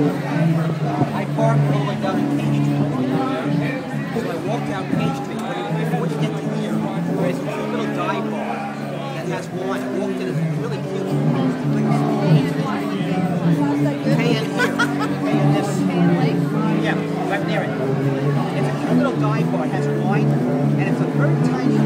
I parked all the way down in Page Street. So I walked down Page Street. When before you get to here, there's a cute little dive bar that has wine. I walked in, it's really cute. Pay in here. Pay in this. Yeah, right near it. It's a cute little dive bar. It has wine, and it's a very tiny